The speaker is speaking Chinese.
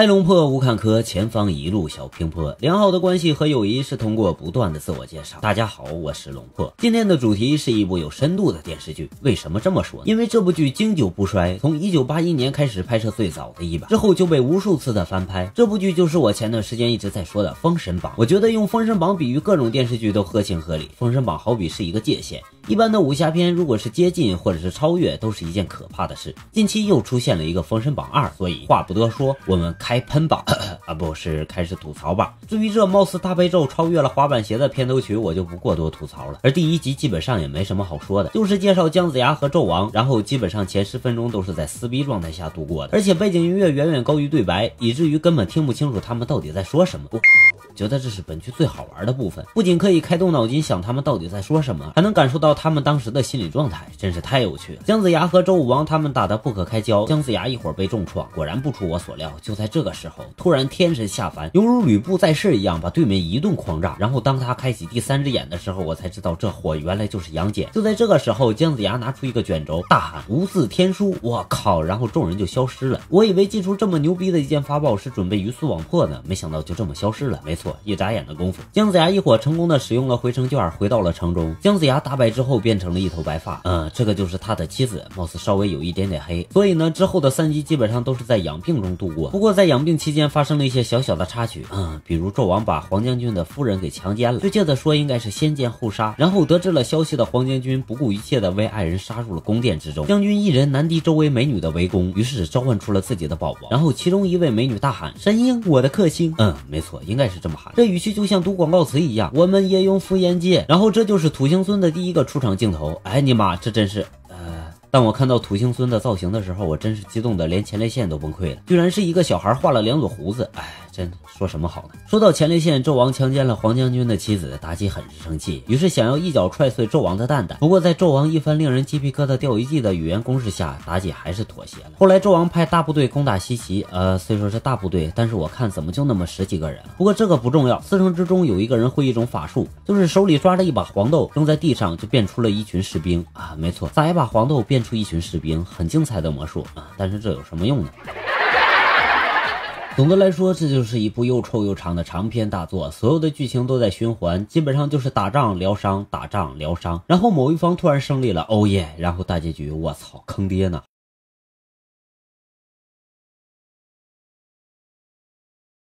爱龙破无坎坷，前方一路小平坡。良好的关系和友谊是通过不断的自我介绍。大家好，我是龙破。今天的主题是一部有深度的电视剧。为什么这么说？因为这部剧经久不衰，从一九八一年开始拍摄最早的一版，之后就被无数次的翻拍。这部剧就是我前段时间一直在说的《封神榜》。我觉得用《封神榜》比喻各种电视剧都合情合理。《封神榜》好比是一个界限。一般的武侠片，如果是接近或者是超越，都是一件可怕的事。近期又出现了一个《封神榜二》，所以话不多说，我们开喷吧！啊，不是开始吐槽吧？至于这貌似大悲咒超越了滑板鞋的片头曲，我就不过多吐槽了。而第一集基本上也没什么好说的，就是介绍姜子牙和纣王，然后基本上前十分钟都是在撕逼状态下度过的，而且背景音乐远远高于对白，以至于根本听不清楚他们到底在说什么。觉得这是本剧最好玩的部分，不仅可以开动脑筋想他们到底在说什么，还能感受到他们当时的心理状态，真是太有趣了。姜子牙和周武王他们打得不可开交，姜子牙一会儿被重创，果然不出我所料，就在这个时候，突然天神下凡，犹如吕布在世一样，把对面一顿狂炸。然后当他开启第三只眼的时候，我才知道这货原来就是杨戬。就在这个时候，姜子牙拿出一个卷轴，大喊无字天书，我靠！然后众人就消失了。我以为祭出这么牛逼的一件法宝是准备鱼死网破呢，没想到就这么消失了。没错。一眨眼的功夫，姜子牙一伙成功的使用了回城券，回到了城中。姜子牙大败之后变成了一头白发，嗯，这个就是他的妻子，貌似稍微有一点点黑。所以呢，之后的三集基本上都是在养病中度过。不过在养病期间发生了一些小小的插曲，嗯，比如纣王把黄将军的夫人给强奸了，确切的说应该是先奸后杀。然后得知了消息的黄将军不顾一切的为爱人杀入了宫殿之中，将军一人难敌周围美女的围攻，于是召唤出了自己的宝宝。然后其中一位美女大喊：“神鹰，我的克星！”嗯，没错，应该是这么喊。这语气就像读广告词一样，我们也用敷衍界。然后这就是土行孙的第一个出场镜头。哎你妈，这真是……呃，当我看到土行孙的造型的时候，我真是激动的连前列腺都崩溃了。居然是一个小孩画了两撮胡子，哎。说什么好呢？说到前列腺，纣王强奸了黄将军的妻子，妲己很是生气，于是想要一脚踹碎纣王的蛋蛋。不过在纣王一番令人鸡皮疙瘩掉一地的语言攻势下，妲己还是妥协了。后来纣王派大部队攻打西岐，呃，虽说是大部队，但是我看怎么就那么十几个人？不过这个不重要，四城之中有一个人会一种法术，就是手里抓着一把黄豆扔在地上，就变出了一群士兵啊！没错，撒一把黄豆变出一群士兵，很精彩的魔术啊！但是这有什么用呢？总的来说，这就是一部又臭又长的长篇大作，所有的剧情都在循环，基本上就是打仗疗伤，打仗疗伤，然后某一方突然胜利了，哦耶，然后大结局，我操，坑爹呢！